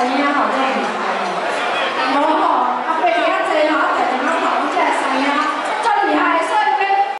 我们也好累